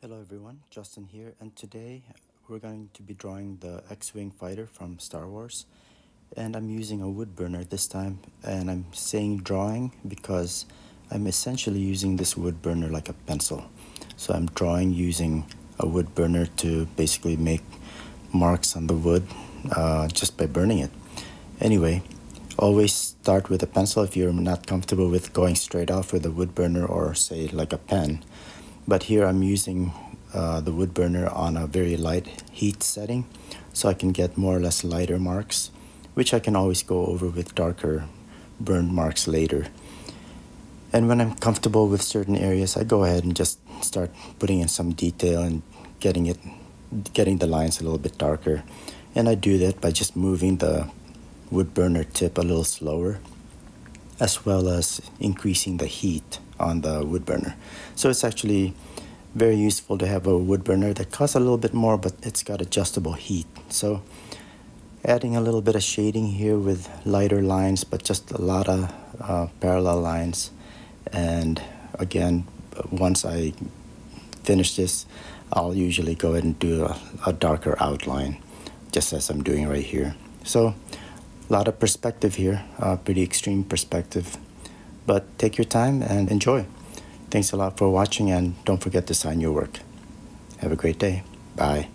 Hello everyone, Justin here, and today we're going to be drawing the X-Wing fighter from Star Wars. And I'm using a wood burner this time, and I'm saying drawing because I'm essentially using this wood burner like a pencil. So I'm drawing using a wood burner to basically make marks on the wood uh, just by burning it. Anyway, always start with a pencil if you're not comfortable with going straight off with a wood burner or say like a pen but here I'm using uh, the wood burner on a very light heat setting so I can get more or less lighter marks which I can always go over with darker burned marks later. And when I'm comfortable with certain areas I go ahead and just start putting in some detail and getting it getting the lines a little bit darker. And I do that by just moving the wood burner tip a little slower as well as increasing the heat on the wood burner. So it's actually very useful to have a wood burner that costs a little bit more, but it's got adjustable heat. So adding a little bit of shading here with lighter lines, but just a lot of uh, parallel lines. And again, once I finish this, I'll usually go ahead and do a, a darker outline, just as I'm doing right here. So a lot of perspective here, uh, pretty extreme perspective. But take your time and enjoy. Thanks a lot for watching and don't forget to sign your work. Have a great day. Bye.